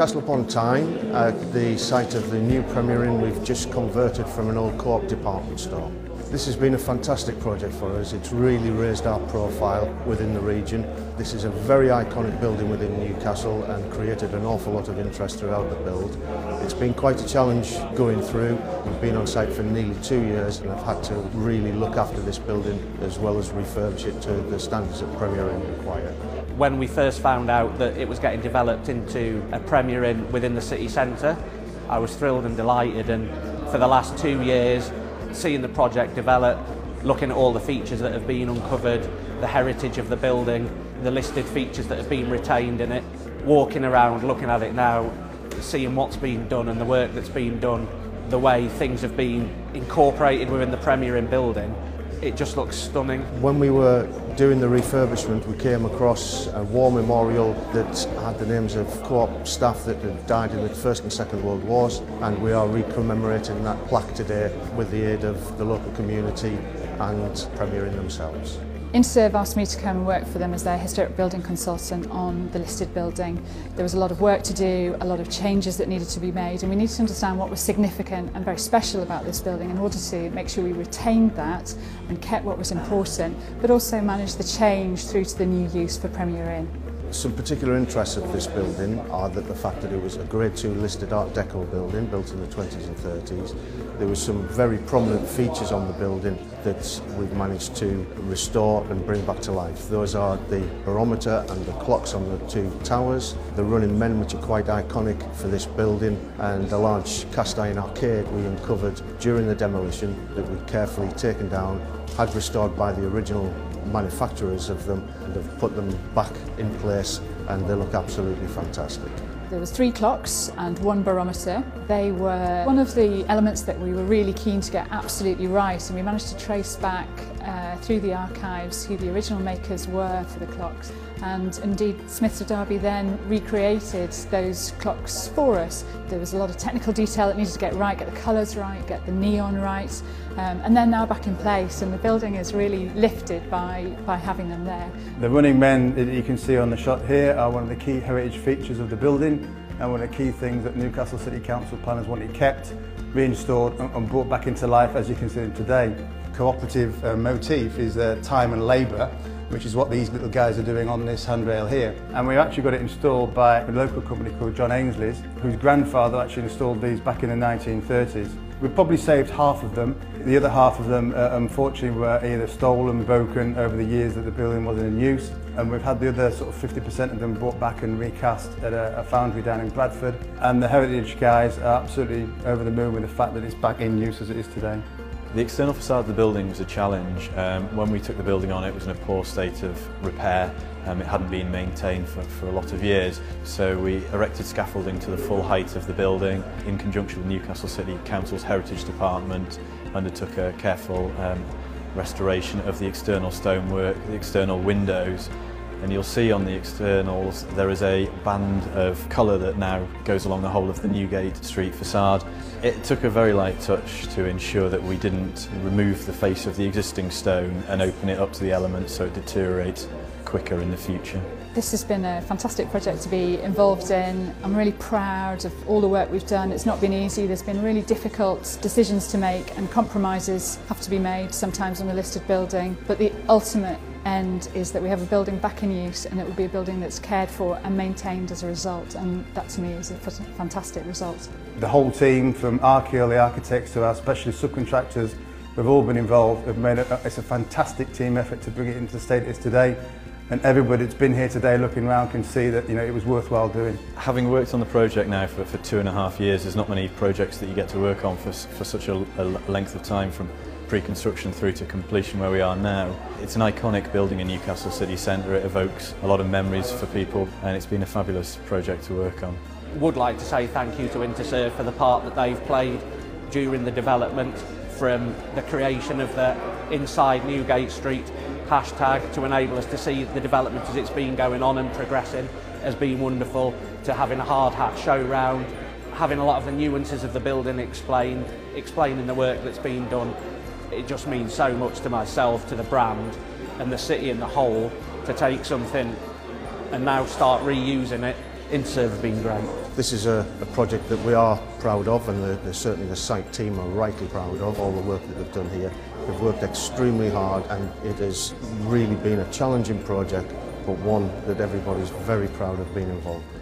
Newcastle upon Tyne, the site of the new Premier Inn, we've just converted from an old co-op department store. This has been a fantastic project for us. It's really raised our profile within the region. This is a very iconic building within Newcastle and created an awful lot of interest throughout the build. It's been quite a challenge going through. We've been on site for nearly two years and I've had to really look after this building as well as refurbish it to the standards that Premier Inn require. when we first found out that it was getting developed into a Premier Inn within the city centre, I was thrilled and delighted. And for the last two years, seeing the project develop, looking at all the features that have been uncovered, the heritage of the building, the listed features that have been retained in it, walking around, looking at it now, seeing what's been done and the work that's been done, the way things have been incorporated within the Premier Inn building, it just looks stunning. When we were doing the refurbishment, we came across a war memorial that had the names of co-op staff that had died in the First and Second World Wars, and we are re-commemorating that plaque today with the aid of the local community and premiering themselves. InterServe asked me to come and work for them as their historic building consultant on the listed building. There was a lot of work to do, a lot of changes that needed to be made, and we needed to understand what was significant and very special about this building in order to make sure we retained that and kept what was important, but also managed the change through to the new use for Premier Inn. Some particular interests of this building are that the fact that it was a Grade 2 listed Art Deco building built in the 20s and 30s. There were some very prominent features on the building that we've managed to restore and bring back to life. Those are the barometer and the clocks on the two towers, the running men which are quite iconic for this building and a large cast iron arcade we uncovered during the demolition that we've carefully taken down, had restored by the original manufacturers of them and have put them back in place and they look absolutely fantastic. There was three clocks and one barometer. They were one of the elements that we were really keen to get absolutely right and we managed to trace back uh, through the archives who the original makers were for the clocks and indeed Smiths of Derby then recreated those clocks for us. There was a lot of technical detail that needed to get right, get the colours right, get the neon right um, and they're now back in place and the building is really lifted by, by having them there. The running men that you can see on the shot here are one of the key heritage features of the building and one of the key things that Newcastle City Council planners wanted kept, reinstored and brought back into life as you can see them today. Cooperative uh, motif is uh, time and labour which is what these little guys are doing on this handrail here. And we've actually got it installed by a local company called John Ainsley's, whose grandfather actually installed these back in the 1930s. We probably saved half of them. The other half of them, uh, unfortunately, were either stolen, broken over the years that the building wasn't in use. And we've had the other sort of 50% of them brought back and recast at a, a foundry down in Bradford. And the heritage guys are absolutely over the moon with the fact that it's back in use as it is today. The external facade of the building was a challenge. Um, when we took the building on, it was in a poor state of repair. Um, it hadn't been maintained for, for a lot of years, so we erected scaffolding to the full height of the building. In conjunction with Newcastle City Council's Heritage Department, undertook a careful um, restoration of the external stonework, the external windows, and you'll see on the externals there is a band of colour that now goes along the whole of the Newgate Street facade. It took a very light touch to ensure that we didn't remove the face of the existing stone and open it up to the elements so it deteriorates quicker in the future. This has been a fantastic project to be involved in. I'm really proud of all the work we've done. It's not been easy. There's been really difficult decisions to make and compromises have to be made sometimes on a listed building. But the ultimate end is that we have a building back in use and it will be a building that's cared for and maintained as a result and that to me is a fantastic result. The whole team from Archeo, the architects to our specialist subcontractors we've all been involved. We've made a, it's a fantastic team effort to bring it into the state it is today and everybody that's been here today looking around can see that you know it was worthwhile doing. Having worked on the project now for, for two and a half years, there's not many projects that you get to work on for, for such a, a length of time from pre-construction through to completion where we are now. It's an iconic building in Newcastle city centre, it evokes a lot of memories for people and it's been a fabulous project to work on. Would like to say thank you to Interserve for the part that they've played during the development from the creation of the inside Newgate Street hashtag to enable us to see the development as it's been going on and progressing has been wonderful to having a hard hat show round having a lot of the nuances of the building explained explaining the work that's been done it just means so much to myself to the brand and the city in the whole to take something and now start reusing it Interserve have been great. This is a, a project that we are proud of and the, the, certainly the site team are rightly proud of all the work that they've done here. They've worked extremely hard and it has really been a challenging project but one that everybody's very proud of being involved with.